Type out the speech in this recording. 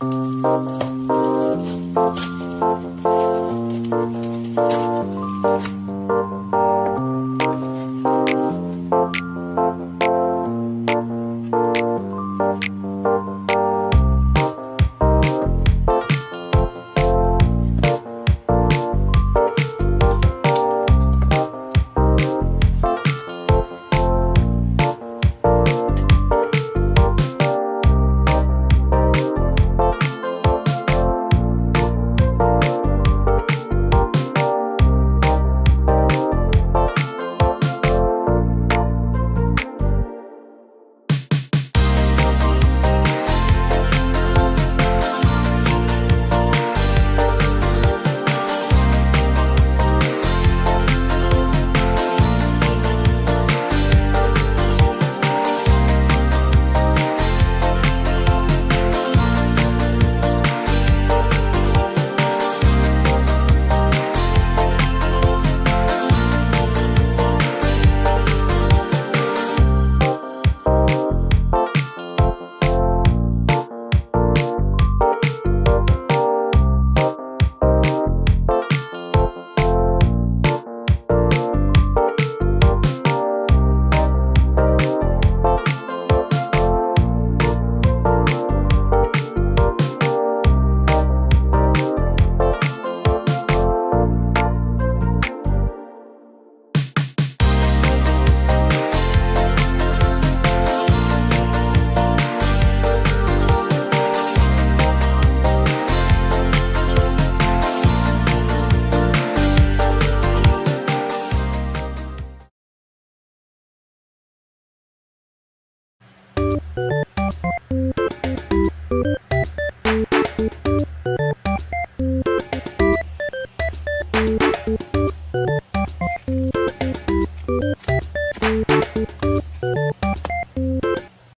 Música